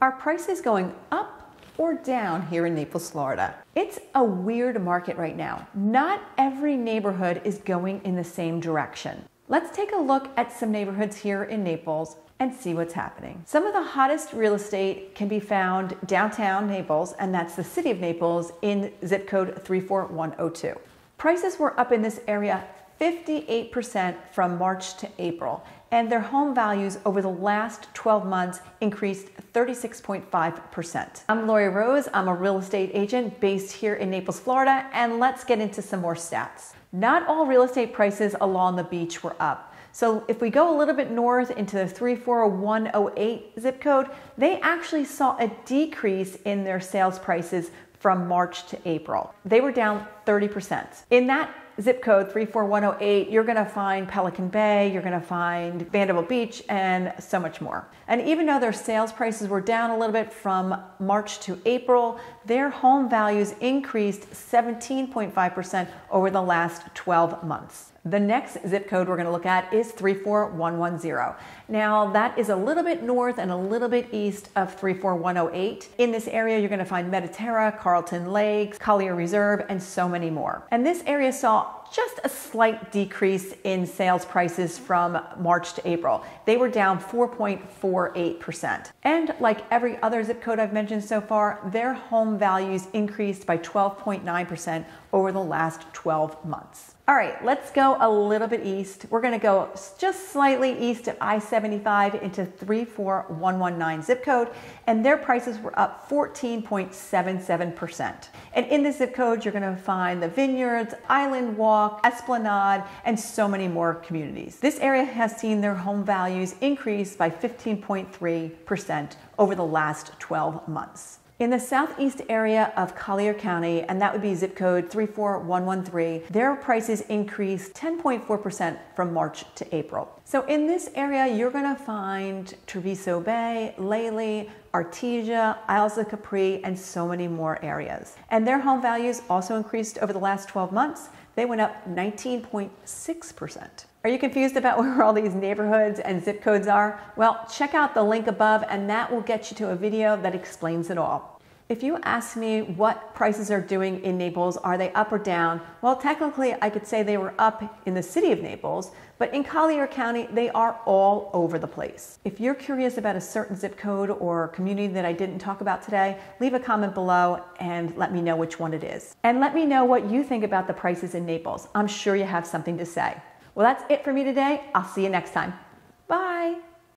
Are prices going up or down here in Naples, Florida? It's a weird market right now. Not every neighborhood is going in the same direction. Let's take a look at some neighborhoods here in Naples and see what's happening. Some of the hottest real estate can be found downtown Naples, and that's the city of Naples in zip code 34102. Prices were up in this area 58% from March to April, and their home values over the last 12 months increased 36.5%. I'm Laurie Rose. I'm a real estate agent based here in Naples, Florida, and let's get into some more stats. Not all real estate prices along the beach were up. So if we go a little bit north into the 34108 zip code, they actually saw a decrease in their sales prices from March to April. They were down 30%. In that zip code 34108, you're going to find Pelican Bay, you're going to find Vanderbilt Beach, and so much more. And even though their sales prices were down a little bit from March to April, their home values increased 17.5% over the last 12 months. The next zip code we're going to look at is 34110. Now, that is a little bit north and a little bit east of 34108. In this area, you're going to find Mediterra, Carlton Lakes, Collier Reserve, and so many more. And this area saw all just a slight decrease in sales prices from March to April. They were down 4.48%. And like every other zip code I've mentioned so far, their home values increased by 12.9% over the last 12 months. All right, let's go a little bit east. We're gonna go just slightly east of I 75 into 34119 zip code, and their prices were up 14.77%. And in the zip code, you're gonna find the Vineyards, Island Walk, Esplanade, and so many more communities. This area has seen their home values increase by 15.3% over the last 12 months. In the southeast area of Collier County, and that would be zip code 34113, their prices increased 10.4% from March to April. So in this area, you're gonna find Treviso Bay, Lely, Artesia, Isles of Capri, and so many more areas. And their home values also increased over the last 12 months. They went up 19.6%. Are you confused about where all these neighborhoods and zip codes are? Well, check out the link above and that will get you to a video that explains it all. If you ask me what prices are doing in Naples, are they up or down? Well, technically, I could say they were up in the city of Naples, but in Collier County, they are all over the place. If you're curious about a certain zip code or community that I didn't talk about today, leave a comment below and let me know which one it is. And let me know what you think about the prices in Naples. I'm sure you have something to say. Well, that's it for me today. I'll see you next time. Bye.